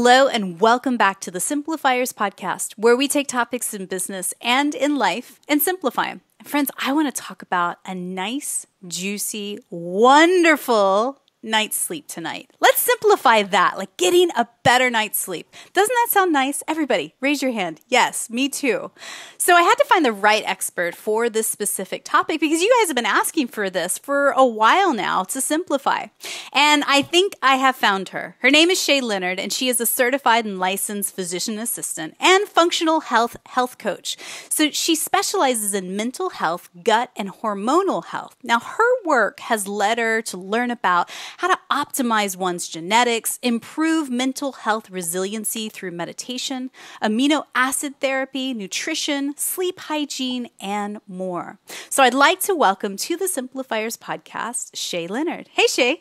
Hello, and welcome back to the Simplifiers Podcast, where we take topics in business and in life and simplify them. Friends, I want to talk about a nice, juicy, wonderful night's sleep tonight. Let's simplify that, like getting a better night's sleep. Doesn't that sound nice? Everybody, raise your hand. Yes, me too. So I had to find the right expert for this specific topic because you guys have been asking for this for a while now to simplify. And I think I have found her. Her name is Shae Leonard, and she is a certified and licensed physician assistant and functional health health coach. So she specializes in mental health, gut, and hormonal health. Now, her work has led her to learn about how to optimize one's genetics, improve mental health resiliency through meditation, amino acid therapy, nutrition, sleep hygiene, and more. So I'd like to welcome to the Simplifiers podcast, Shae Leonard. Hey, Shae.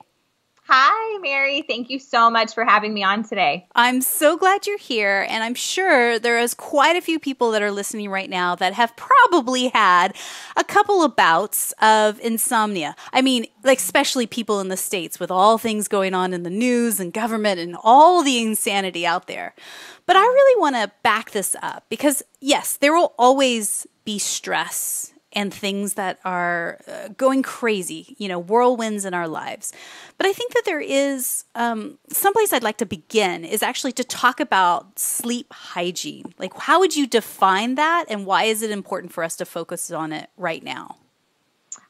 Hi, Mary. Thank you so much for having me on today. I'm so glad you're here. And I'm sure there is quite a few people that are listening right now that have probably had a couple of bouts of insomnia. I mean, like, especially people in the States with all things going on in the news and government and all the insanity out there. But I really want to back this up because, yes, there will always be stress and things that are uh, going crazy, you know, whirlwinds in our lives. But I think that there is um, someplace I'd like to begin is actually to talk about sleep hygiene. Like, how would you define that, and why is it important for us to focus on it right now?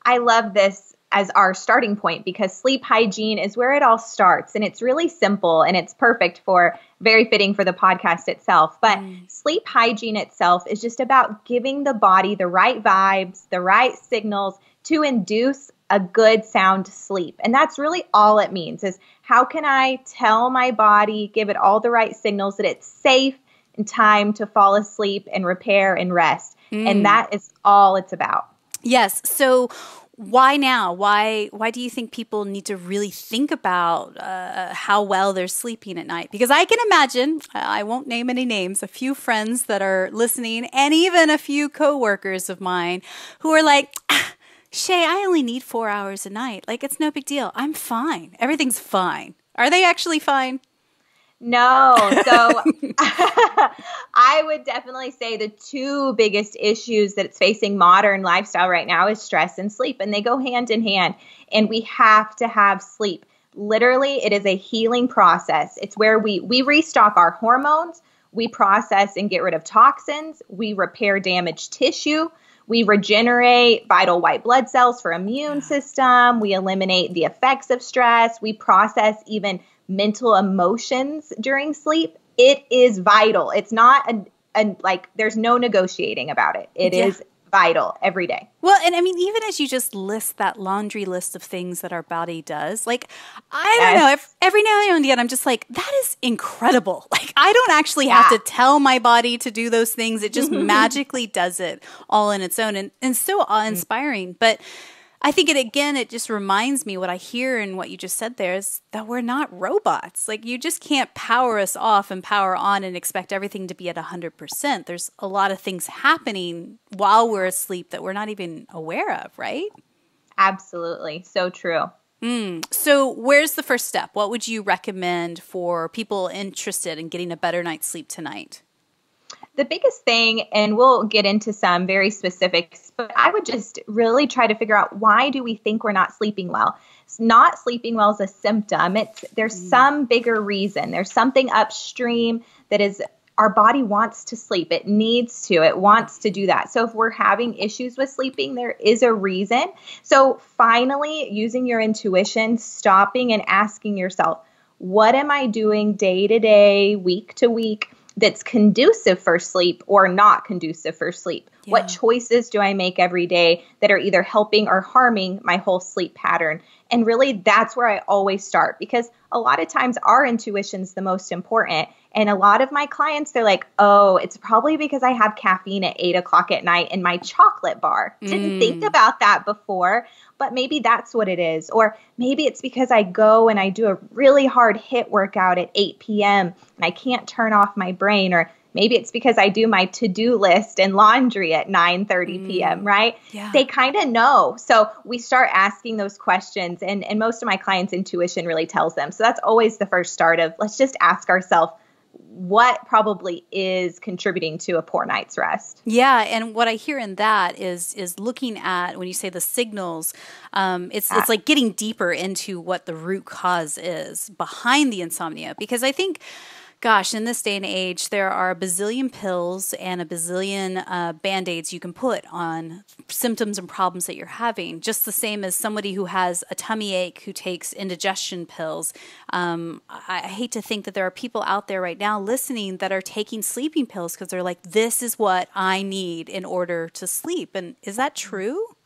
I love this as our starting point because sleep hygiene is where it all starts and it's really simple and it's perfect for very fitting for the podcast itself but mm. sleep hygiene itself is just about giving the body the right vibes the right signals to induce a good sound sleep and that's really all it means is how can i tell my body give it all the right signals that it's safe and time to fall asleep and repair and rest mm. and that is all it's about Yes. So why now? Why why do you think people need to really think about uh, how well they're sleeping at night? Because I can imagine, I won't name any names, a few friends that are listening, and even a few coworkers of mine who are like. Ah, Shae, I only need four hours a night. Like, it's no big deal. I'm fine. Everything's fine. Are they actually fine? No. So I would definitely say the two biggest issues that's facing modern lifestyle right now is stress and sleep, and they go hand in hand. And we have to have sleep. Literally, it is a healing process. It's where we we restock our hormones, we process and get rid of toxins, we repair damaged tissue, we regenerate vital white blood cells for immune system, we eliminate the effects of stress, we process even mental emotions during sleep, it is vital. It's not a, a like there's no negotiating about it. It yeah. is vital every day. Well, and I mean, even as you just list that laundry list of things that our body does, like, I don't yes. know, if, every now and again, I'm just like, that is incredible. Like, I don't actually yeah. have to tell my body to do those things. It just magically does it all in its own and, and so awe inspiring. But I think it again, it just reminds me what I hear and what you just said there is that we're not robots. Like you just can't power us off and power on and expect everything to be at 100%. There's a lot of things happening while we're asleep that we're not even aware of, right? Absolutely. So true. Mm. So, where's the first step? What would you recommend for people interested in getting a better night's sleep tonight? The biggest thing, and we'll get into some very specifics, but I would just really try to figure out why do we think we're not sleeping well? Not sleeping well is a symptom. It's there's mm. some bigger reason. There's something upstream that is our body wants to sleep. It needs to. It wants to do that. So if we're having issues with sleeping, there is a reason. So finally, using your intuition, stopping and asking yourself, what am I doing day to day, week to week? That's conducive for sleep or not conducive for sleep? Yeah. What choices do I make every day that are either helping or harming my whole sleep pattern? And really, that's where I always start because a lot of times our intuition is the most important. And a lot of my clients, they're like, oh, it's probably because I have caffeine at eight o'clock at night in my chocolate bar. Didn't mm. think about that before, but maybe that's what it is. Or maybe it's because I go and I do a really hard hit workout at 8 p.m. and I can't turn off my brain. Or maybe it's because I do my to-do list and laundry at 9 30 mm. p.m., right? Yeah. They kind of know. So we start asking those questions and, and most of my clients' intuition really tells them. So that's always the first start of let's just ask ourselves what probably is contributing to a poor night's rest. Yeah, and what I hear in that is is looking at when you say the signals, um, it's it's like getting deeper into what the root cause is behind the insomnia because I think gosh, in this day and age, there are a bazillion pills and a bazillion uh, band aids you can put on symptoms and problems that you're having. Just the same as somebody who has a tummy ache who takes indigestion pills. Um, I, I hate to think that there are people out there right now listening that are taking sleeping pills because they're like, this is what I need in order to sleep. And is that true?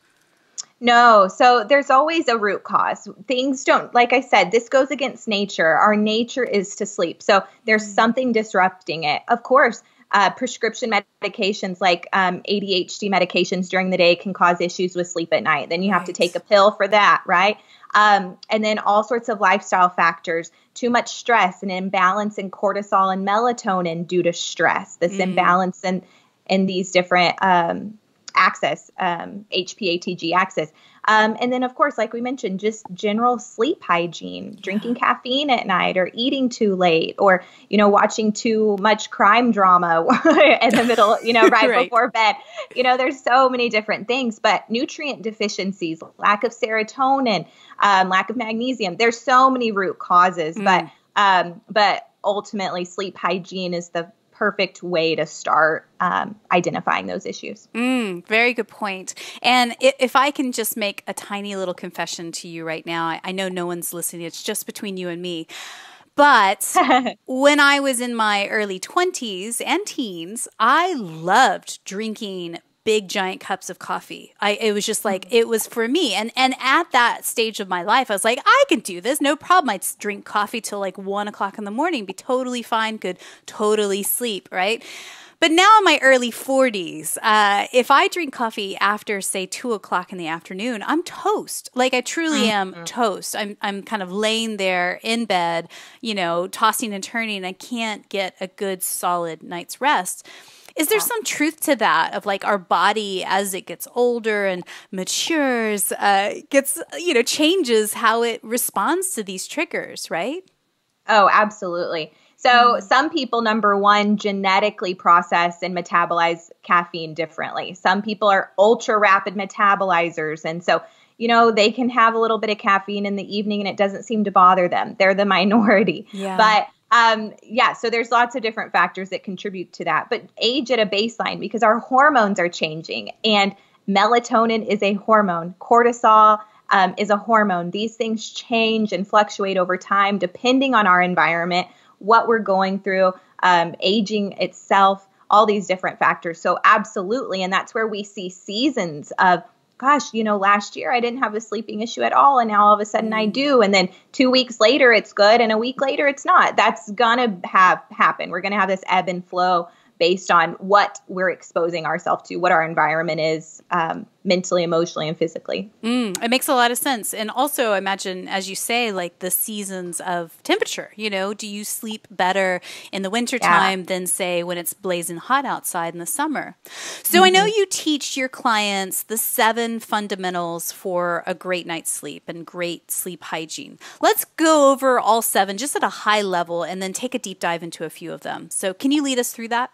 No, so there's always a root cause. Things don't, like I said, this goes against nature. Our nature is to sleep. So there's mm-hmm. something disrupting it. Of course, uh, prescription medications like um, ADHD medications during the day can cause issues with sleep at night. Then you have right. to take a pill for that, right? Um, and then all sorts of lifestyle factors, too much stress, and imbalance in cortisol and melatonin due to stress, this mm. imbalance in, in these different um, axis, um, HPATG axis. Um, and then, of course, like we mentioned, just general sleep hygiene, drinking caffeine at night or eating too late or, you know, watching too much crime drama in the middle, you know, right, right, before bed. You know, there's so many different things, but nutrient deficiencies, lack of serotonin, um, lack of magnesium, there's so many root causes, mm. but, um, but ultimately sleep hygiene is the perfect way to start um, identifying those issues. Mm, very good point. And if I can just make a tiny little confession to you right now, I, I know no one's listening, it's just between you and me. But when I was in my early 20s and teens, I loved drinking big giant cups of coffee. I it was just like it was for me. And and at that stage of my life, I was like, I can do this, no problem. I'd drink coffee till like one o'clock in the morning, be totally fine, could totally sleep, right? But now in my early 40s, uh, if I drink coffee after, say, two o'clock in the afternoon, I'm toast. Like I truly mm-hmm. am toast. I'm, I'm kind of laying there in bed, you know, tossing and turning. I can't get a good, solid night's rest. Is there some truth to that of like our body as it gets older and matures, uh, gets, you know, changes how it responds to these triggers, right? Oh, absolutely. So, mm. some people, number one, genetically process and metabolize caffeine differently. Some people are ultra rapid metabolizers. And so, you know, they can have a little bit of caffeine in the evening and it doesn't seem to bother them. They're the minority. Yeah. But um, yeah, so there's lots of different factors that contribute to that. But age at a baseline because our hormones are changing and melatonin is a hormone, cortisol um, is a hormone. These things change and fluctuate over time depending on our environment, what we're going through, um, aging itself, all these different factors. So, absolutely. And that's where we see seasons of gosh, you know, last year I didn't have a sleeping issue at all. And now all of a sudden I mm. do. And then two weeks later it's good. And a week later it's not. That's going to have happen. We're going to have this ebb and flow based on what we're exposing ourselves to, what our environment is um, mentally, emotionally, and physically. Mm, it makes a lot of sense. And also, imagine, as you say, like the seasons of temperature. You know, do you sleep better in the wintertime yeah. than, say, when it's blazing hot outside in the summer? So mm-hmm. I know mm-hmm. you teach your clients the seven fundamentals for a great night's sleep and great sleep hygiene. Let's go over all seven just at a high level and then take a deep dive into a few of them. So, can you lead us through that?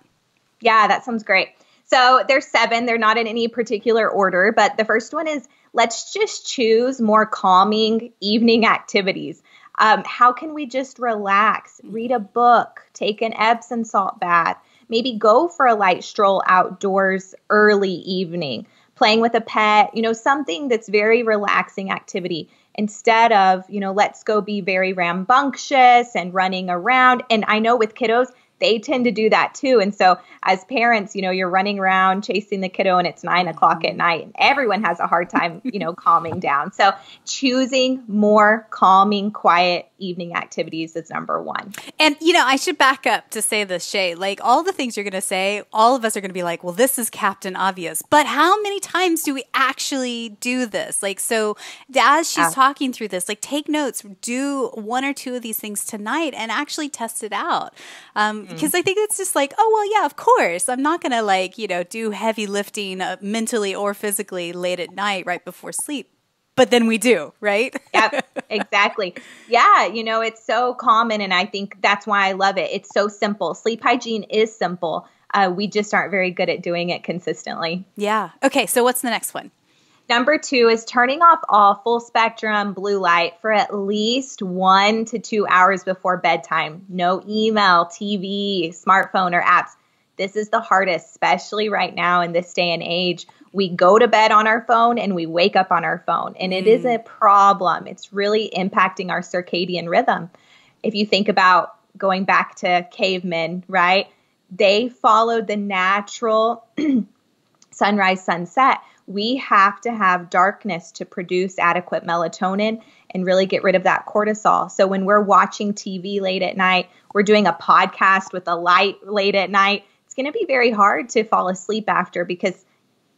Yeah, that sounds great. So there's seven. They're not in any particular order, but the first one is let's just choose more calming evening activities. Um, how can we just relax, read a book, take an Epsom salt bath, maybe go for a light stroll outdoors early evening, playing with a pet, you know, something that's very relaxing activity instead of, you know, let's go be very rambunctious and running around. And I know with kiddos, they tend to do that too. And so, as parents, you know, you're running around chasing the kiddo and it's nine o'clock at night, and everyone has a hard time, you know, calming down. So, choosing more calming, quiet evening activities is number one. And, you know, I should back up to say this, Shae. Like, all the things you're going to say, all of us are going to be like, well, this is Captain Obvious. But how many times do we actually do this? Like, so as she's talking through this, like, take notes, do one or two of these things tonight and actually test it out. Um, because mm. I think it's just like, oh, well, yeah, of course. I'm not going to like, you know, do heavy lifting uh, mentally or physically late at night right before sleep. But then we do, right? Yep. exactly. Yeah, you know, it's so common and I think that's why I love it. It's so simple. Sleep hygiene is simple. Uh, we just aren't very good at doing it consistently. Yeah. Okay, so what's the next one? Number two is turning off all full spectrum blue light for at least one to two hours before bedtime. No email, TV, smartphone, or apps. This is the hardest, especially right now in this day and age. We go to bed on our phone and we wake up on our phone, and it mm. is a problem. It's really impacting our circadian rhythm. If you think about going back to cavemen, right? They followed the natural sunrise, sunset we have to have darkness to produce adequate melatonin and really get rid of that cortisol. So when we're watching TV late at night, we're doing a podcast with a light late at night, it's going to be very hard to fall asleep after because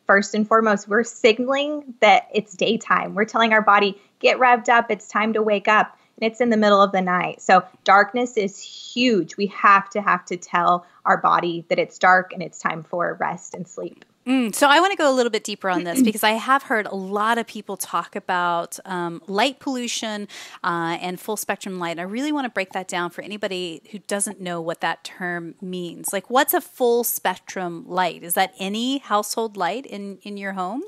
first and foremost, we're signaling that it's daytime. We're telling our body, get revved up, it's time to wake up. And it's in the middle of the night. So darkness is huge. We have to have to tell our body that it's dark and it's time for rest and sleep. Mm, so I want to go a little bit deeper on this because I have heard a lot of people talk about um, light pollution uh, and full spectrum light. I really want to break that down for anybody who doesn't know what that term means. Like, what's a full spectrum light? Is that any household light in in your home?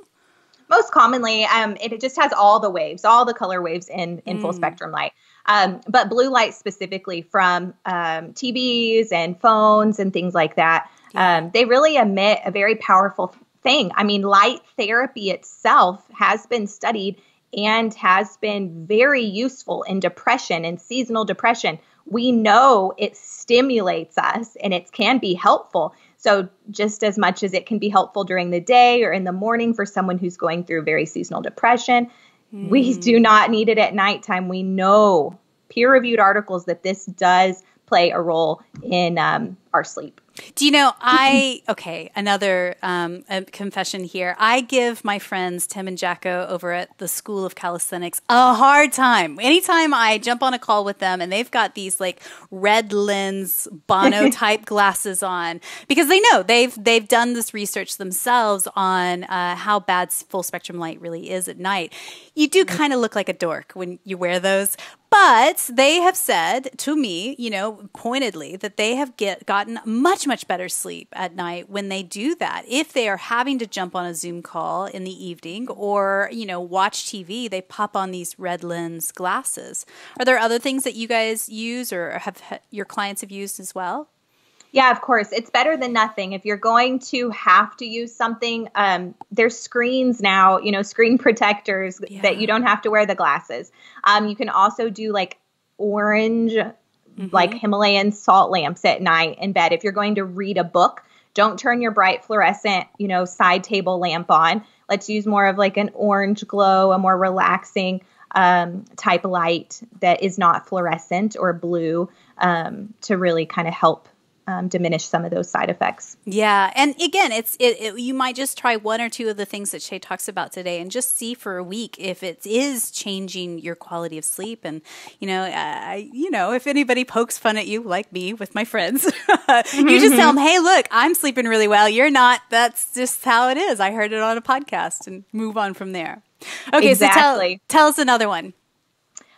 Most commonly, um, it just has all the waves, all the color waves in in mm. full spectrum light. Um, but blue light specifically from um, TVs and phones and things like that um, they really emit a very powerful thing. I mean, light therapy itself has been studied and has been very useful in depression and seasonal depression. We know it stimulates us and it can be helpful. So, just as much as it can be helpful during the day or in the morning for someone who's going through very seasonal depression, mm. we hmm. do not need it at nighttime. We know peer reviewed articles that this does play a role in um, our sleep. Do you know, I, okay, another um, confession here. I give my friends Tim and Jacko over at the School of Calisthenics a hard time. Anytime I jump on a call with them and they've got these like red lens Bono type glasses on because they know they've, they've done this research themselves on uh, how bad full spectrum light really is at night. You do kind of look like a dork when you wear those, but they have said to me, you know, pointedly that they have get, gotten much, much better sleep at night when they do that. If they are having to jump on a Zoom call in the evening or, you know, watch TV, they pop on these red lens glasses. Are there other things that you guys use or have your clients have used as well? Yeah, of course. It's better than nothing. If you're going to have to use something, um, there's screens now, you know, screen protectors yeah. that you don't have to wear the glasses. Um, you can also do like orange, mm-hmm. like Himalayan salt lamps at night in bed. If you're going to read a book, don't turn your bright fluorescent, you know, side table lamp on. Let's use more of like an orange glow, a more relaxing um, type light that is not fluorescent or blue um, to really kind of help um, diminish some of those side effects. Yeah, and again, it's it, it, you might just try one or two of the things that Shae talks about today, and just see for a week if it is changing your quality of sleep. And you know, uh, you know, if anybody pokes fun at you, like me with my friends, you just tell them, "Hey, look, I'm sleeping really well. You're not. That's just how it is. I heard it on a podcast," and move on from there. Okay, exactly. so tell tell us another one.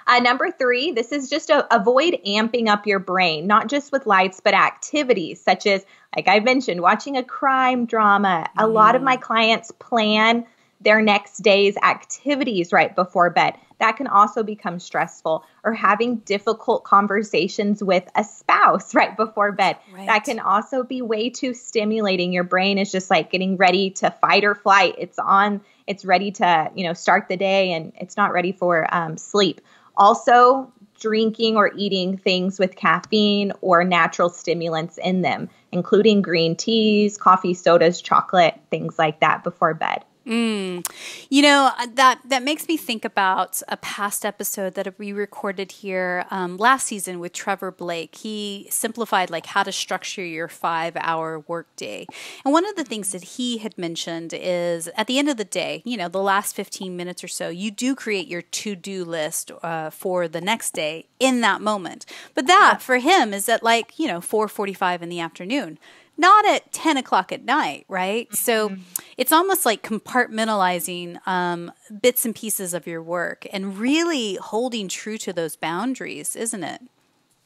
Uh, number three, this is just a, avoid amping up your brain, not just with lights, but activities such as, like I mentioned, watching a crime drama. Mm. A lot of my clients plan their next day's activities right before bed. That can also become stressful, or having difficult conversations with a spouse right before bed. Right. That can also be way too stimulating. Your brain is just like getting ready to fight or flight. It's on, it's ready to, you know, start the day and it's not ready for um, sleep. Also, drinking or eating things with caffeine or natural stimulants in them, including green teas, coffee, sodas, chocolate, things like that before bed. Mm. You know uh, that that makes me think about a past episode that we recorded here um, last season with Trevor Blake. He simplified like how to structure your five-hour workday, and one of the things that he had mentioned is at the end of the day, you know, the last fifteen minutes or so, you do create your to-do list uh, for the next day in that moment. But that for him is at like you know four forty-five in the afternoon not at 10 o'clock at night, right? Mm-hmm. It's almost like compartmentalizing um, bits and pieces of your work and really holding true to those boundaries, isn't it?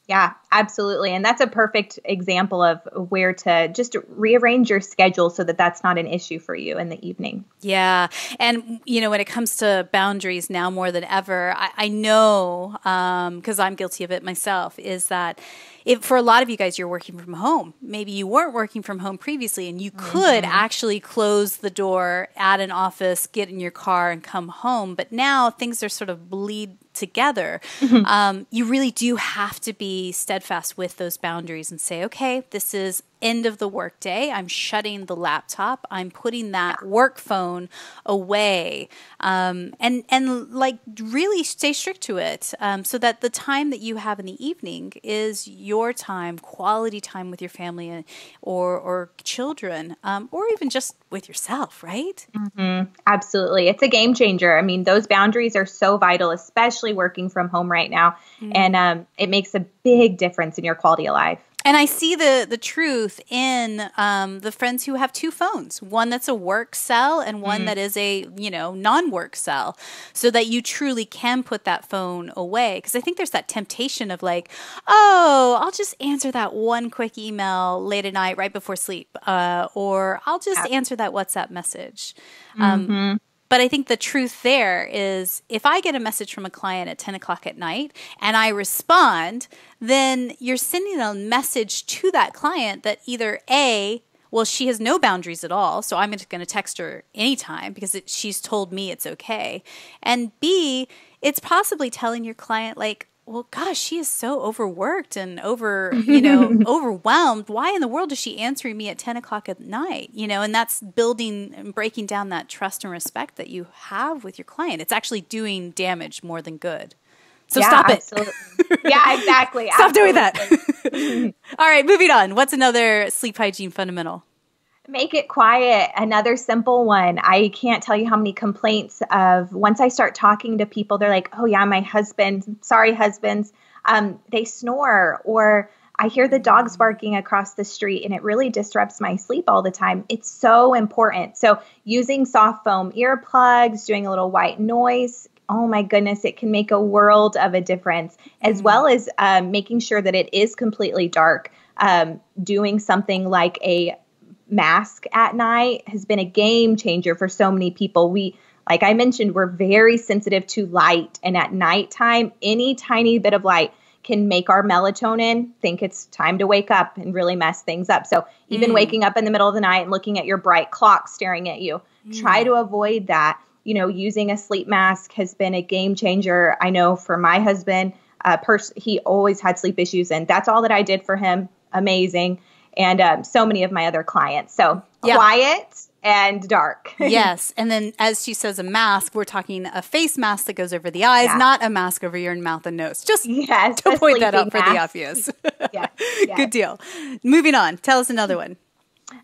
Yeah, absolutely. And that's a perfect example of where to just rearrange your schedule so that that's not an issue for you in the evening. Yeah. And, you know, when it comes to boundaries now more than ever, I, I know, because um, I'm guilty of it myself, is that if for a lot of you guys, you're working from home. Maybe you weren't working from home previously and you could mm-hmm. actually close the door at an office, get in your car, and come home. But now things are sort of bleed together, mm-hmm. um, you really do have to be steadfast with those boundaries and say, okay, this is end of the workday. I'm shutting the laptop. I'm putting that work phone away, um, and and like really stay strict to it, um, so that the time that you have in the evening is your time, quality time with your family uh, or or children, um, or even just with yourself. Right? Mm-hmm. Absolutely, it's a game changer. I mean, those boundaries are so vital, especially working from home right now, mm-hmm. and um, it makes a big difference in your quality of life and I see the the truth in um, the friends who have two phones, one that's a work cell and one mm-hmm. that is a you know non work cell, so that you truly can put that phone away. Because I think there's that temptation of like, oh, I'll just answer that one quick email late at night right before sleep, uh, or I'll just answer that WhatsApp message. Um, mm-hmm. But I think the truth there is if I get a message from a client at 10 o'clock at night and I respond, then you're sending a message to that client that either A, well, she has no boundaries at all, so I'm going to text her anytime because it, she's told me it's okay. And B, it's possibly telling your client, like, well, gosh, she is so overworked and over, you know, overwhelmed. Why in the world is she answering me at 10 o'clock at night? You know, and that's building and breaking down that trust and respect that you have with your client. It's actually doing damage more than good. So yeah, stop absolutely. it. yeah, exactly. stop absolutely. doing that. All right, moving on. What's another sleep hygiene fundamental? Make it quiet. Another simple one. I can't tell you how many complaints of once I start talking to people, they're like, oh, yeah, my husband, sorry, husbands, um, they snore, or I hear the dogs barking across the street and it really disrupts my sleep all the time. It's so important. So, using soft foam earplugs, doing a little white noise, oh my goodness, it can make a world of a difference, as mm-hmm. well as um, making sure that it is completely dark. Um, doing something like a mask at night has been a game changer for so many people. We, like I mentioned, we're very sensitive to light, and at nighttime, any tiny bit of light can make our melatonin think it's time to wake up and really mess things up. So, even mm. waking up in the middle of the night and looking at your bright clock staring at you, mm. try to avoid that. You know, using a sleep mask has been a game changer. I know for my husband, uh, pers- he always had sleep issues, and that's all that I did for him. Amazing and um, so many of my other clients. So yeah. quiet and dark. yes. And then, as she says, a mask, we're talking a face mask that goes over the eyes, yeah. not a mask over your mouth and nose. Just yes, to point that out mask. for the obvious. yes, yes. Good deal. Moving on. Tell us another one.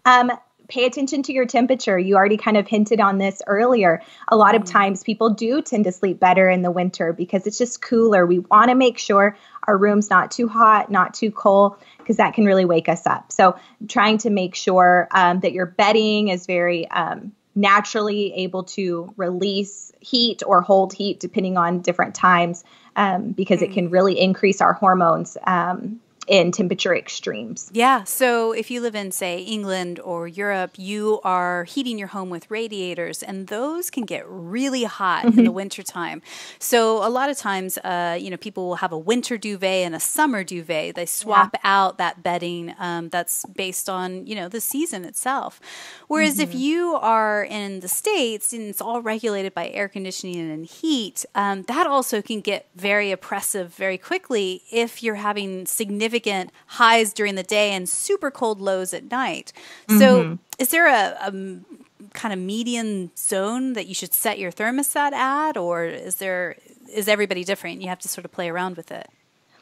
Um, pay attention to your temperature. You already kind of hinted on this earlier. A lot of mm. times people do tend to sleep better in the winter because it's just cooler. We want to make sure our room's not too hot, not too cold, because that can really wake us up. So, trying to make sure um, that your bedding is very um, naturally able to release heat or hold heat depending on different times um, because it can really increase our hormones um, in temperature extremes. Yeah. So if you live in, say, England or Europe, you are heating your home with radiators, and those can get really hot mm-hmm. in the mm-hmm. wintertime. So a lot of times, uh, you know, people will have a winter duvet and a summer duvet. They swap yeah. out that bedding um, that's based on, you know, the season itself. Whereas mm-hmm. if you are in the States and it's all regulated by air conditioning and heat, um, that also can get very oppressive very quickly if you're having significant significant highs during the day and super cold lows at night. Mm-hmm. So, is there a, a kind of median zone that you should set your thermostat at, or is there is everybody different? You have to sort of play around with it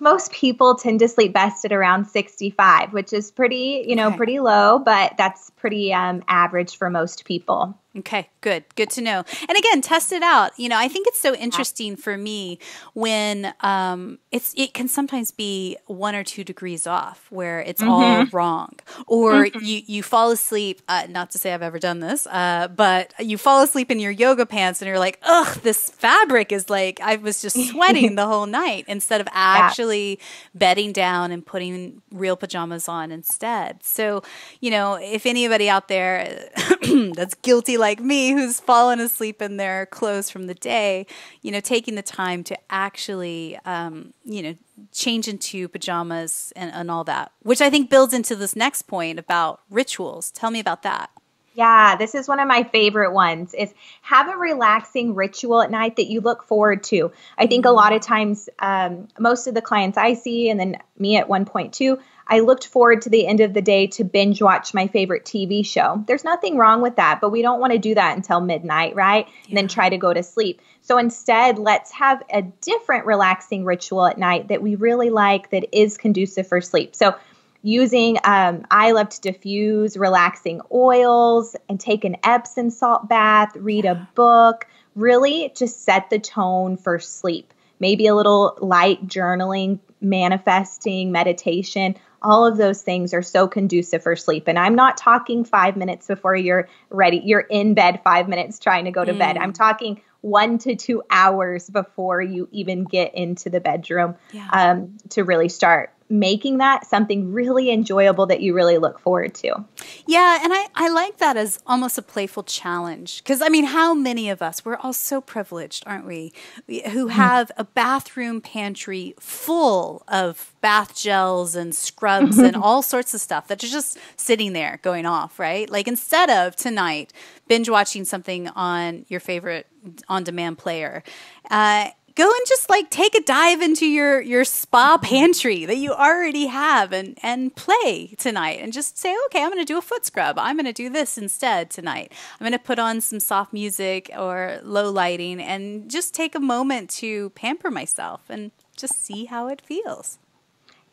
most people tend to sleep best at around 65 which is pretty you know okay. pretty low but that's pretty um, average for most people Okay, good. Good to know. And again, test it out. You know, I think it's so interesting for me when um, it's it can sometimes be one or two degrees off where it's mm-hmm. all wrong, or mm-hmm. you you fall asleep. Uh, not to say I've ever done this, uh, but you fall asleep in your yoga pants and you're like, ugh, this fabric is like I was just sweating the whole night instead of actually yeah. bedding down and putting real pajamas on instead. So, you know, if anybody out there that's guilty like me who's fallen asleep in their clothes from the day, you know, taking the time to actually, um, you know, change into pajamas and, and all that, which I think builds into this next point about rituals. Tell me about that. Yeah, this is one of my favorite ones is have a relaxing ritual at night that you look forward to. I think a mm-hmm. lot of times um, most of the clients I see and then me at one point too, I looked forward to the end of the day to binge watch my favorite TV show. There's nothing wrong with that, but we don't want to do that until midnight, right? Yeah. And then try to go to sleep. So instead, let's have a different relaxing ritual at night that we really like that is conducive for sleep. So using um, I love to diffuse relaxing oils and take an Epsom salt bath, read a book, really just set the tone for sleep. Maybe a little light journaling, manifesting, meditation. All of those things are so conducive for sleep. And I'm not talking five minutes before you're ready. You're in bed five minutes trying to go to mm. bed. I'm talking one to two hours before you even get into the bedroom yeah. um, to really start making that something really enjoyable that you really look forward to. Yeah, and I, I like that as almost a playful challenge. Because, I mean, how many of us, we're all so privileged, aren't we, who mm-hmm. have a bathroom pantry full of bath gels and scrubs and all sorts of stuff that are just sitting there going off, right? Like, instead of tonight binge watching something on your favorite on demand player, uh, go and just like take a dive into your your spa pantry that you already have and and play tonight and just say okay i'm going to do a foot scrub i'm going to do this instead tonight i'm going to put on some soft music or low lighting and just take a moment to pamper myself and just see how it feels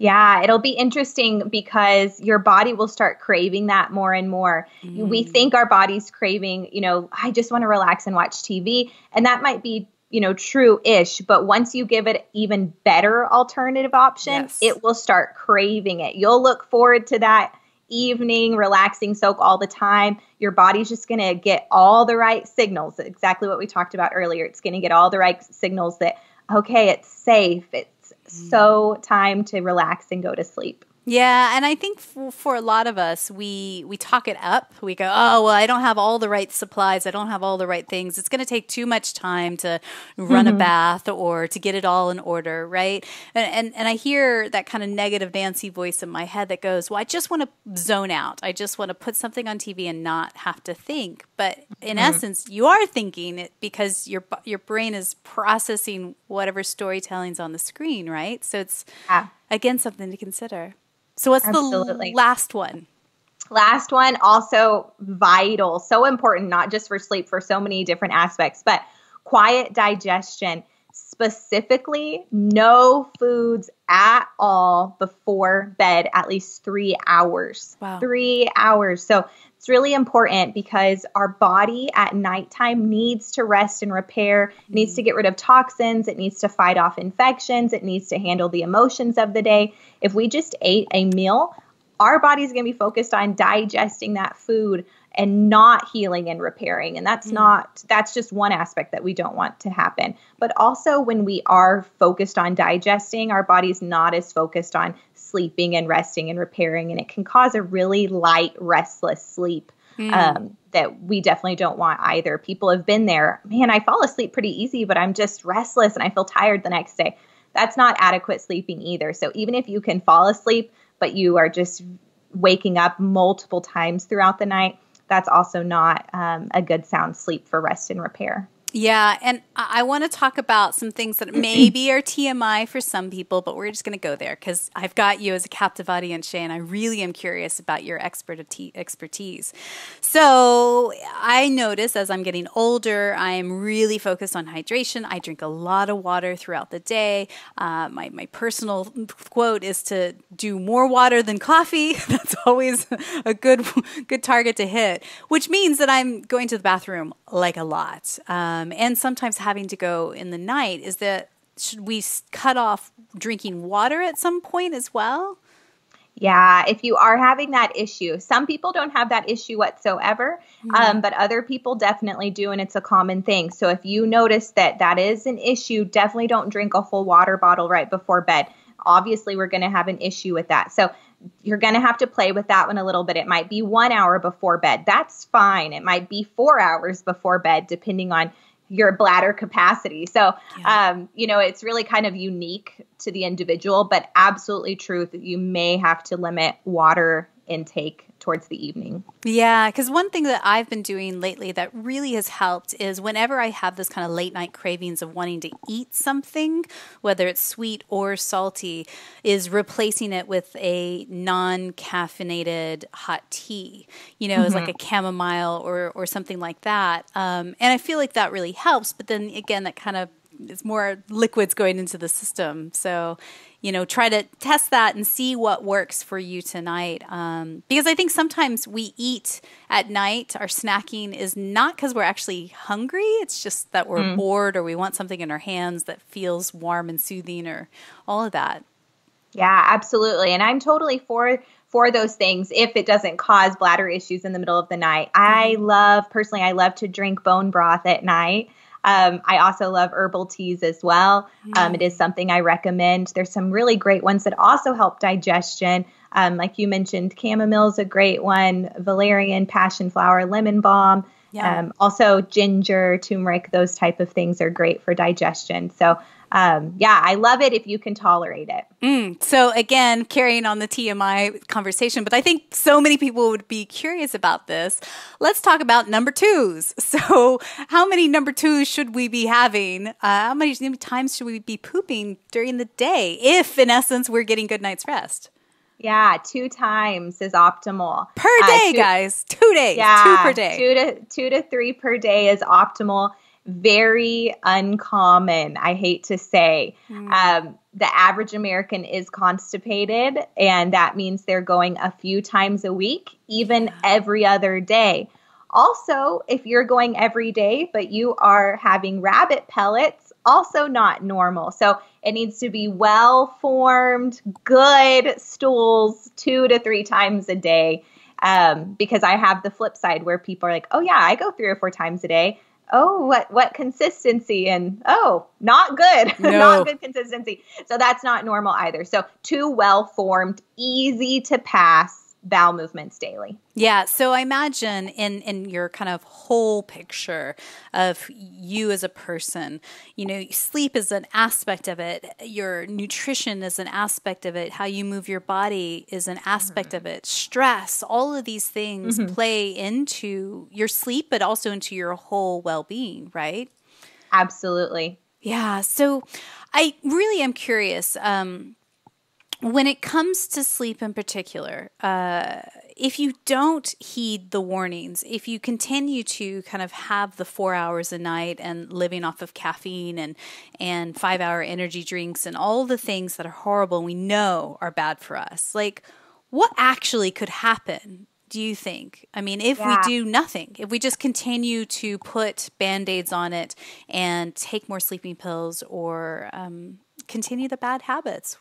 yeah, it'll be interesting because your body will start craving that more and more. Mm. We think our body's craving, you know, I just want to relax and watch TV. And that might be you know, true ish. But once you give it even better alternative option, yes. it will start craving it. You'll look forward to that evening relaxing soak all the time. Your body's just going to get all the right signals. Exactly what we talked about earlier. It's going to get all the right signals that, okay, it's safe. It's mm. so time to relax and go to sleep. Yeah, and I think for, for, a lot of us, we we talk it up. We go, "Oh, well, I don't have all the right supplies. I don't have all the right things. It's going to take too much time to run mm-hmm. a bath or to get it all in order, right?" And, and and I hear that kind of negative Nancy voice in my head that goes, "Well, I just want to zone out. I just want to put something on TV and not have to think." But in mm-hmm. essence, you are thinking it because your your brain is processing whatever storytelling's on the screen, right? So it's yeah. again something to consider. So what's Absolutely. the last one? Last one, also vital, so important, not just for sleep, for so many different aspects, but quiet digestion. Specifically, no foods at all before bed, at least three hours. Wow. Three hours. So it's really important because our body at nighttime needs to rest and repair, it needs to mm. get rid of toxins, it needs to fight off infections, it needs to handle the emotions of the day. If we just ate a meal, our body's going to be focused on digesting that food and not healing and repairing and that's mm not that's just one aspect that we don't want to happen but also when we are focused on digesting our body's not as focused on sleeping and resting and repairing and it can cause a really light restless sleep mm. um, that we definitely don't want either people have been there man i fall asleep pretty easy but i'm just restless and i feel tired the next day that's not adequate sleeping either so even if you can fall asleep but you are just waking up multiple times throughout the night that's also not um, a good sound sleep for rest and repair. Yeah, and I, want to talk about some things that maybe are TMI for some people, but we're just going to go there because I've got you as a captive audience, Shae, and I really am curious about your expertise. So I notice as I'm getting older, I am really focused on hydration. I drink a lot of water throughout the day. Uh, my my personal quote is to do more water than coffee. That's always a good good target to hit, which means that I'm going to the bathroom like a lot. Um, um, and sometimes having to go in the night, is that should we cut off drinking water at some point as well? Yeah, if you are having that issue, some people don't have that issue whatsoever, mm-hmm. um, but other people definitely do, and it's a common thing. So if you notice that that is an issue, definitely don't drink a full water bottle right before bed. Obviously, we're going to have an issue with that. So you're going to have to play with that one a little bit. It might be one hour before bed. That's fine. It might be four hours before bed, depending on your bladder capacity. So, yeah. um, you know, it's really kind of unique to the individual, but absolutely true that you may have to limit water intake towards the evening. Yeah, because one thing that I've been doing lately that really has helped is whenever I have this kind of late night cravings of wanting to eat something, whether it's sweet or salty, is replacing it with a non caffeinated hot tea. You know, mm-hmm. it's like a chamomile or, or something like that. Um, and I feel like that really helps. But then again, that kind of it's more liquids going into the system. So you know, try to test that and see what works for you tonight. Um, because I think sometimes we eat at night, our snacking is not because we're actually hungry, it's just that we're mm. bored or we want something in our hands that feels warm and soothing or all of that. Yeah, absolutely. And I'm totally for for those things if it doesn't cause bladder issues in the middle of the night. I mm-hmm. love personally I love to drink bone broth at night. Um, I also love herbal teas as well. Um, it is something I recommend. There's some really great ones that also help digestion. Um, like you mentioned, chamomile is a great one, valerian, passion flower, lemon balm. Yeah. Um, also, ginger, turmeric, those type of things are great for digestion. So um, yeah, I love it if you can tolerate it. Mm, so again, carrying on the TMI conversation, but I think so many people would be curious about this. Let's talk about number twos. So, how many number twos should we be having? Uh, how many times should we be pooping during the day? If, in essence, we're getting good night's rest. Yeah, two times is optimal per uh, day, uh, two, guys. Two days, yeah, two per day. Two to two to three per day is optimal very uncommon, I hate to say. Mm. Um, the average American is constipated, and that means they're going a few times a week, even every other day. Also, if you're going every day, but you are having rabbit pellets, also not normal. So it needs to be well formed, good stools two to three times a day. Um, because I have the flip side where people are like, oh, yeah, I go three or four times a day oh what what consistency and oh not good no. not good consistency so that's not normal either so two well formed easy to pass bowel movements daily. Yeah, so I imagine in in your kind of whole picture of you as a person, you know, sleep is an aspect of it, your nutrition is an aspect of it, how you move your body is an aspect mm-hmm. of it, stress, all of these things mm-hmm. play into your sleep but also into your whole well-being, right? Absolutely. Yeah, so I really am curious um when it comes to sleep in particular, uh, if you don't heed the warnings, if you continue to kind of have the four hours a night and living off of caffeine and and five hour energy drinks and all the things that are horrible and we know are bad for us, like what actually could happen? Do you think? I mean, if yeah. we do nothing, if we just continue to put band aids on it and take more sleeping pills or um, continue the bad habits,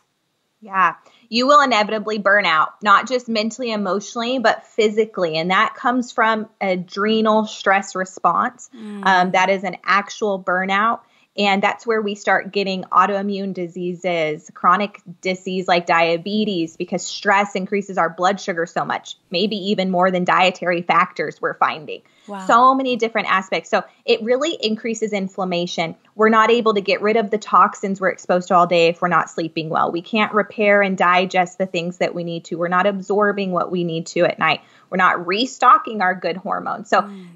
yeah, you will inevitably burn out, not just mentally, emotionally, but physically. And that comes from adrenal stress response. Mm. Um, that is an actual burnout. And that's where we start getting autoimmune diseases, chronic disease like diabetes, because stress increases our blood sugar so much, maybe even more than dietary factors we're finding. Wow. So many different aspects. So it really increases inflammation. We're not able to get rid of the toxins we're exposed to all day if we're not sleeping well. We can't repair and digest the things that we need to. We're not absorbing what we need to at night. We're not restocking our good hormones. So mm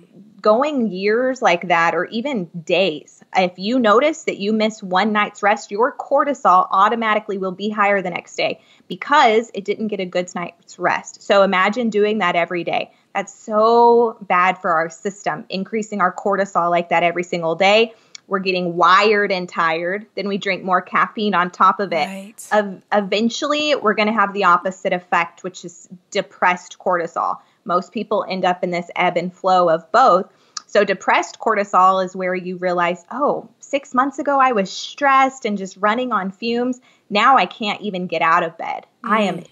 going years like that or even days, if you notice that you miss one night's rest, your cortisol automatically will be higher the next day because it didn't get a good night's rest. So imagine doing that every day. That's so bad for our system, increasing our cortisol like that every single day. We're getting wired and tired. Then we drink more caffeine on top of it. Right. Ev- eventually, we're going to have the opposite effect, which is depressed cortisol. Most people end up in this ebb and flow of both. So, depressed cortisol is where you realize, oh, six months ago I was stressed and just running on fumes. Now I can't even get out of bed. Mm. I am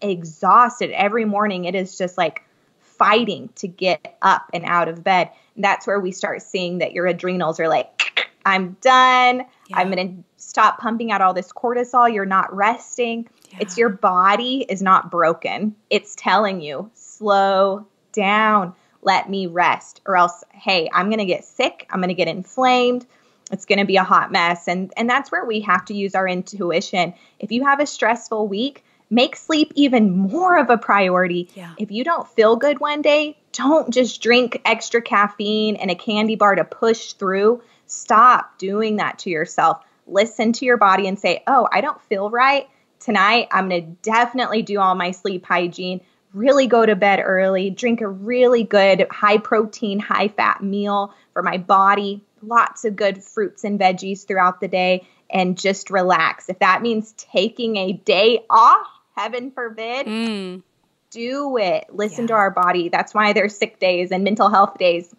exhausted every morning. It is just like fighting to get up and out of bed. And that's where we start seeing that your adrenals are like, I'm done. Yeah. I'm going to stop pumping out all this cortisol. You're not resting. Yeah. It's your body is not broken. It's telling you, slow down. Let me rest. Or else, hey, I'm going to get sick. I'm going to get inflamed. It's going to be a hot mess. And, and that's where we have to use our intuition. If you have a stressful week, make sleep even more of a priority. Yeah. If you don't feel good one day, don't just drink extra caffeine and a candy bar to push through. Stop doing that to yourself. Listen to your body and say, Oh, I don't feel right tonight. I'm going to definitely do all my sleep hygiene really go to bed early, drink a really good high protein, high fat meal for my body, lots of good fruits and veggies throughout the day, and just relax. If that means taking a day off, heaven forbid, mm. do it. Listen yeah. to our body. That's why there's sick days and mental health days.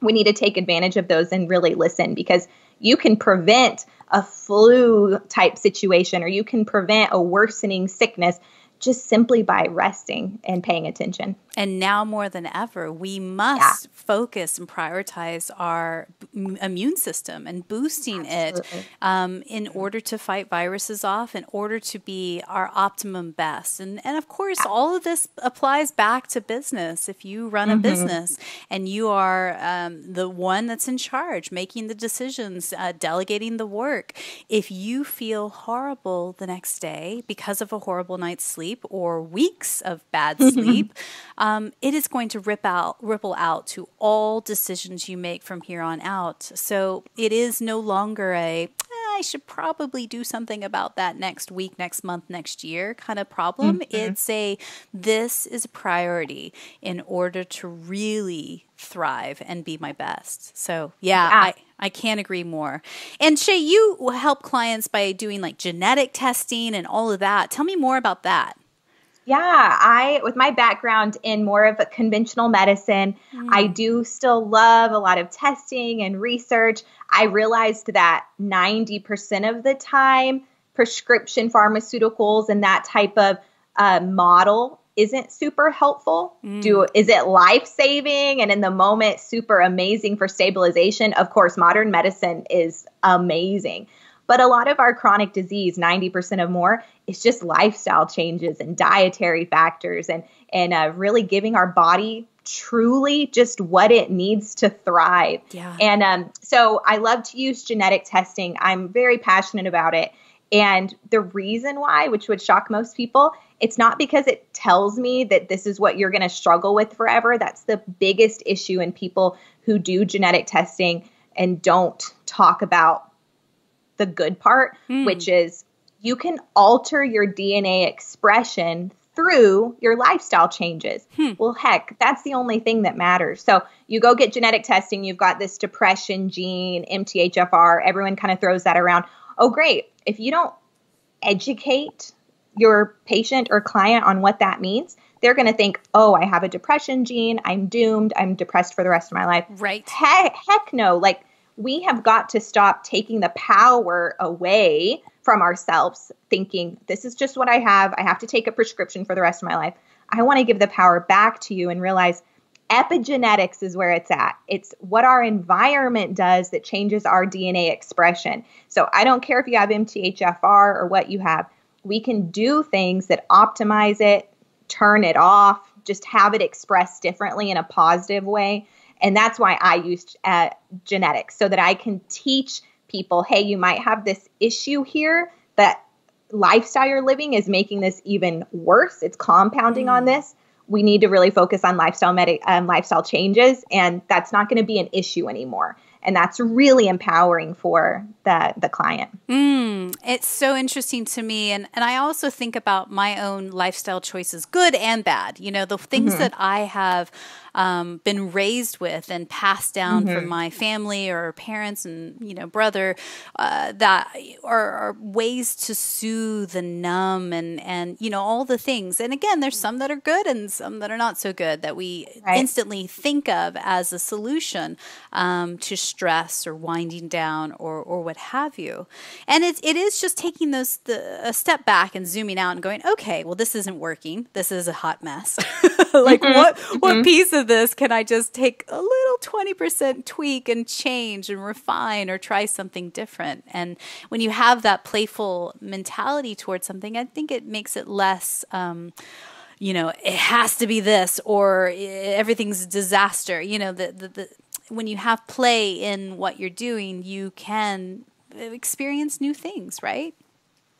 We need to take advantage of those and really listen because you can prevent a flu type situation or you can prevent a worsening sickness just simply by resting and paying attention. And now more than ever, we must yeah. focus and prioritize our immune system and boosting Absolutely. it um, in order to fight viruses off, in order to be our optimum best. And, and of course, yeah. all of this applies back to business. If you run a mm-hmm. business and you are um, the one that's in charge, making the decisions, uh, delegating the work, if you feel horrible the next day because of a horrible night's sleep or weeks of bad sleep, um, it is going to rip out, ripple out to all decisions you make from here on out. So it is no longer a I should probably do something about that next week, next month, next year kind of problem. Mm-hmm. It's a this is a priority in order to really thrive and be my best. So, yeah, yeah. I, I can't agree more. And Shae, you help clients by doing like genetic testing and all of that. Tell me more about that. Yeah, I, with my background in more of a conventional medicine, mm. I do still love a lot of testing and research. I realized that 90% of the time, prescription pharmaceuticals and that type of uh, model isn't super helpful. Mm. Do is it life saving and in the moment super amazing for stabilization? Of course, modern medicine is amazing. But a lot of our chronic disease, 90% of more, is just lifestyle changes and dietary factors and, and uh, really giving our body truly just what it needs to thrive. Yeah. And um, so I love to use genetic testing. I'm very passionate about it. And the reason why, which would shock most people, it's not because it tells me that this is what you're going to struggle with forever. That's the biggest issue in people who do genetic testing and don't talk about the good part, mm. which is you can alter your DNA expression through your lifestyle changes. Hmm. Well, heck, that's the only thing that matters. So you go get genetic testing, you've got this depression gene, MTHFR, everyone kind of throws that around. Oh, great. If you don't educate your patient or client on what that means, they're going to think, oh, I have a depression gene. I'm doomed. I'm depressed for the rest of my life. Right. Heck, heck no. Like, we have got to stop taking the power away from ourselves, thinking, this is just what I have. I have to take a prescription for the rest of my life. I want to give the power back to you and realize epigenetics is where it's at. It's what our environment does that changes our DNA expression. So I don't care if you have MTHFR or what you have, we can do things that optimize it, turn it off, just have it expressed differently in a positive way and that's why I used uh, genetics so that I can teach people hey, you might have this issue here that lifestyle you're living is making this even worse. It's compounding mm. on this. we need to really focus on lifestyle med- um, lifestyle changes, and that's not going to be an issue anymore and that's really empowering for the the client. Mm, it's so interesting to me, and and I also think about my own lifestyle choices, good and bad. You know, the things mm-hmm. that I have um, been raised with and passed down mm-hmm. from my family or parents and you know brother uh, that are, are, ways to soothe and numb and and you know all the things. And again, there's some that are good and some that are not so good that we right. instantly think of as a solution um, to stress or winding down or or what have you. And it it is just taking those the, a step back and zooming out and going, okay, well this isn't working. This is a hot mess. like mm-hmm. what what mm-hmm. piece of this can I just take a little 20% tweak and change and refine or try something different? And when you have that playful mentality towards something, I think it makes it less. Um, you know, it has to be this or everything's disaster. You know, the, the, the when you have play in what you're doing, you can experience new things, right?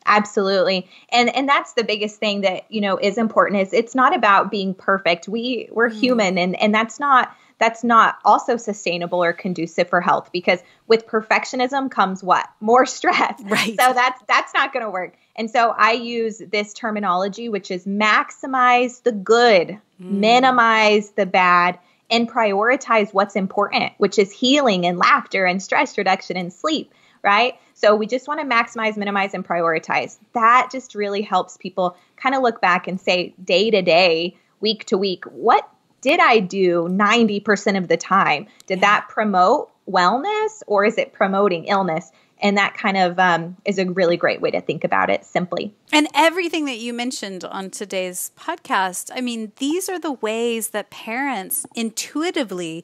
Absolutely. And and that's the biggest thing that you know is important is it's not about being perfect. We we're mm. human and and that's not that's not also sustainable or conducive for health because with perfectionism comes what? More stress. Right. So that's that's not going to work. And so i use this terminology which is maximize the good mm. minimize the bad and prioritize what's important which is healing and laughter and stress reduction and sleep right so we just want to maximize, minimize, and prioritize. That just really helps people kind of look back and say, day to day, week to week, what did I do 90% of the time? Did that promote wellness or is it promoting illness? And that kind of um, is a really great way to think about it simply. And everything that you mentioned on today's podcast, I mean, these are the ways that parents intuitively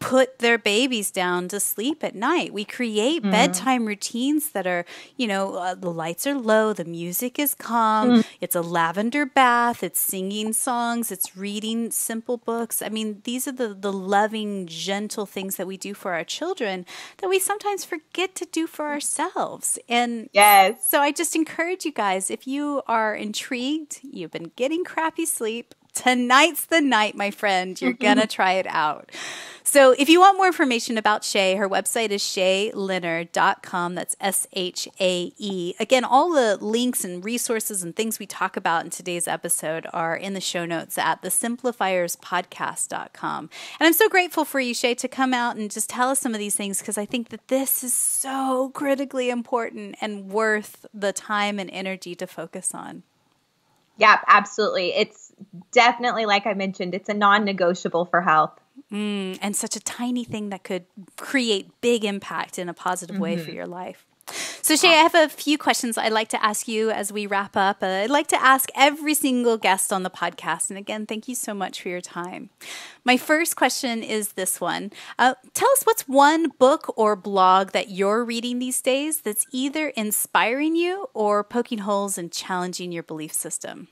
put their babies down to sleep at night. We create mm. bedtime routines that are, you know, uh, the lights are low, the music is calm, mm. it's a lavender bath, it's singing songs, it's reading simple books. I mean, these are the the loving, gentle things that we do for our children that we sometimes forget to do for ourselves. And yes. So I just encourage you guys if you are intrigued, you've been getting crappy sleep, tonight's the night, my friend. You're mm-hmm. going to try it out. So, if you want more information about Shae, her website is shaeleonard.com. That's S H A E. Again, all the links and resources and things we talk about in today's episode are in the show notes at thesimplifierspodcast.com. And I'm so grateful for you, Shae, to come out and just tell us some of these things because I think that this is so critically important and worth the time and energy to focus on. Yeah, absolutely. It's definitely, like I mentioned, it's a non negotiable for health. Mm, and such a tiny thing that could create big impact in a positive mm-hmm. way for mm-hmm. your life. So, Shae, I have a few questions I'd like to ask you as we wrap up. Uh, I'd like to ask every single guest on the podcast. And again, thank you so much for your time. My first question is this one uh, Tell us what's one book or blog that you're reading these days that's either inspiring you or poking holes and challenging your belief system?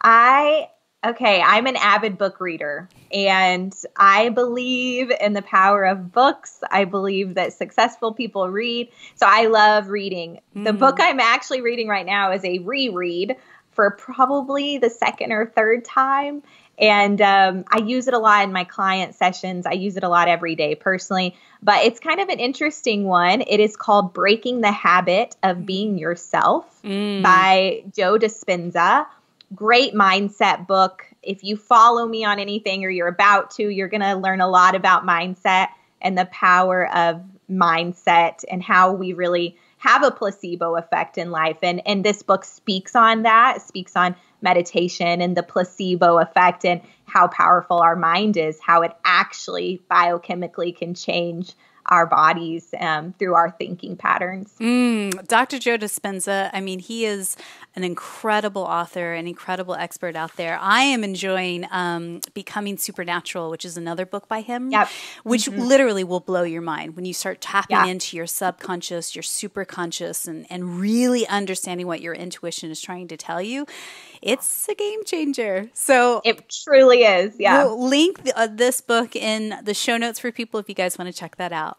I Okay, I'm an avid book reader and I believe in the power of books. I believe that successful people read. So I love reading. Mm. The book I'm actually reading right now is a reread for probably the second or third time. And um, I use it a lot in my client sessions. I use it a lot every day personally, but it's kind of an interesting one. It is called Breaking the Habit of Being Yourself mm. by Joe Dispenza great mindset book. If you follow me on anything or you're about to, you're going to learn a lot about mindset and the power of mindset and how we really have a placebo effect in life. And and this book speaks on that, speaks on meditation and the placebo effect and how powerful our mind is, how it actually biochemically can change our bodies um, through our thinking patterns. Mm, Dr. Joe Dispenza, I mean, he is an incredible author, an incredible expert out there. I am enjoying um, Becoming Supernatural, which is another book by him, yep. which mm-hmm. literally will blow your mind when you start tapping yeah. into your subconscious, your superconscious, and, and really understanding what your intuition is trying to tell you. It's a game changer. So it truly is. Yeah. We'll link the, uh, this book in the show notes for people if you guys want to check that out.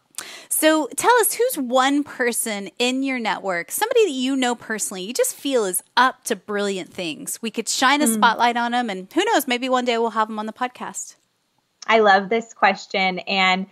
So tell us who's one person in your network, somebody that you know personally, you just feel is up to brilliant things. We could shine a mm. spotlight on them, and who knows, maybe one day we'll have them on the podcast. I love this question. And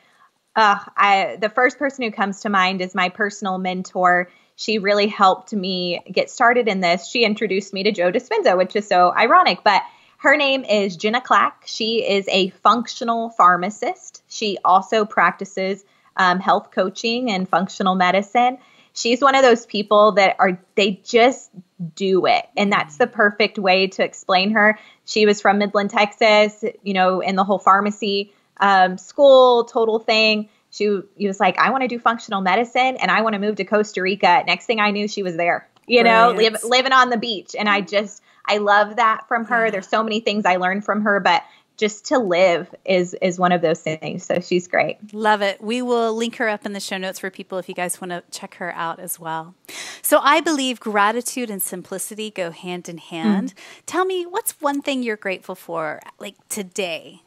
uh, I, the first person who comes to mind is my personal mentor. She really helped me get started in this. She introduced me to Joe Dispenza, which is so ironic, but her name is Jenna Clack. She is a functional pharmacist. She also practices um, health coaching and functional medicine. She's one of those people that are, they just do it. And that's the perfect way to explain her. She was from Midland, Texas, you know, in the whole pharmacy um, school, total thing. She, he was like, I want to do functional medicine and I want to move to Costa Rica. Next thing I knew, she was there, you know, live, living on the beach. And I just, I love that from her. Yeah. There's so many things I learned from her, but just to live is is one of those things. So she's great. Love it. We will link her up in the show notes for people if you guys want to check her out as well. So I believe gratitude and simplicity go hand in hand. Mm. Tell me what's one thing you're grateful for like today?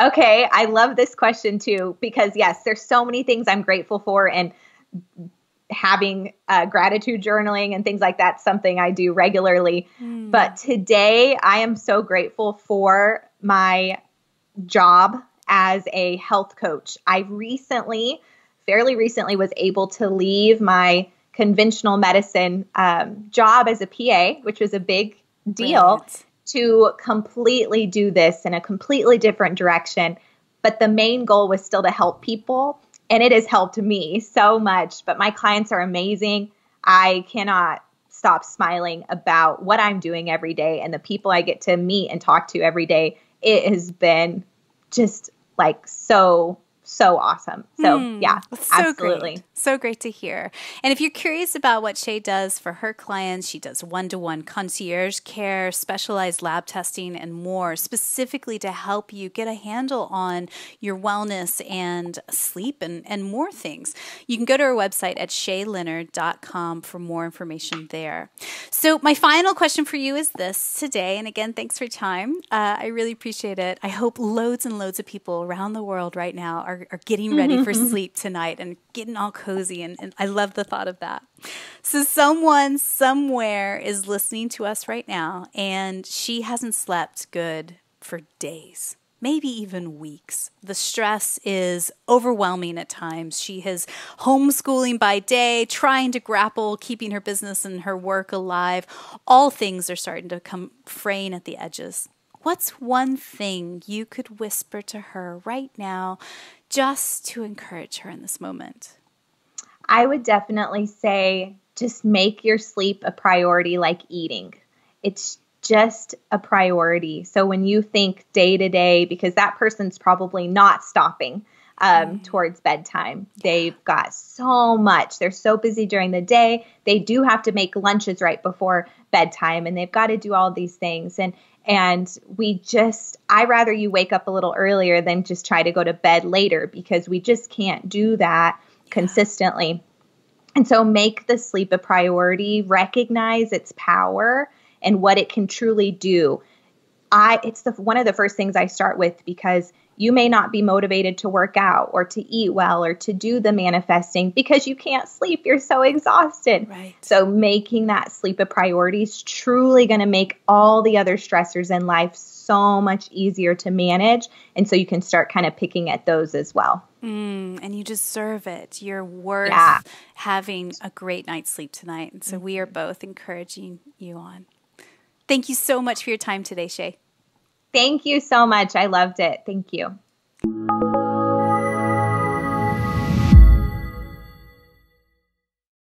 Okay, I love this question too because yes, there's so many things I'm grateful for and having uh, gratitude journaling and things like that something I do regularly. Mm. But today I am so grateful for my job as a health coach. I recently, fairly recently, was able to leave my conventional medicine um, job as a PA, which was a big deal, Brilliant. To completely do this in a completely different direction. But the main goal was still to help people and it has helped me so much. But my clients are amazing. I cannot stop smiling about what I'm doing every day and the people I get to meet and talk to every day. It has been just like so so awesome. So mm, yeah, so absolutely. So great to hear. And if you're curious about what Shae does for her clients, she does one-to-one concierge care, specialized lab testing, and more, specifically to help you get a handle on your wellness and sleep and, and more things. You can go to her website at shaeleonard.com for more information there. So my final question for you is this today, and again, thanks for your time. Uh, I really appreciate it. I hope loads and loads of people around the world right now are are, are getting ready for sleep tonight and getting all cozy. And, and I love the thought of that. So, someone somewhere is listening to us right now, and she hasn't slept good for days maybe even weeks. The stress is overwhelming at times. She is homeschooling by day, trying to grapple keeping her business and her work alive. All things are starting to come fraying at the edges. What's one thing you could whisper to her right now just to encourage her in this moment? I would definitely say just make your sleep a priority like eating. It's just a priority. So when you think day to day, because that person's probably not stopping um, mm. towards bedtime, they've got so much. They're so busy during the day. They do have to make lunches right before bedtime, and they've got to do all these things. And and we just, I rather you wake up a little earlier than just try to go to bed later because we just can't do that consistently. And so make the sleep a priority, recognize its power and what it can truly do. I it's the one of the first things I start with because you may not be motivated to work out or to eat well or to do the manifesting because you can't sleep. You're so exhausted. Right. So, making that sleep a priority is truly going to make all the other stressors in life so much easier to manage. And so, you can start kind of picking at those as well. Mm, and you deserve it. You're worth yeah. having a great night's sleep tonight. And so, we are both encouraging you on. Thank you so much for your time today, Shae. Thank you so much. I loved it. Thank you.